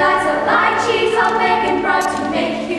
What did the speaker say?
lights of light, she's all big and bright to make.